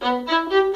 Música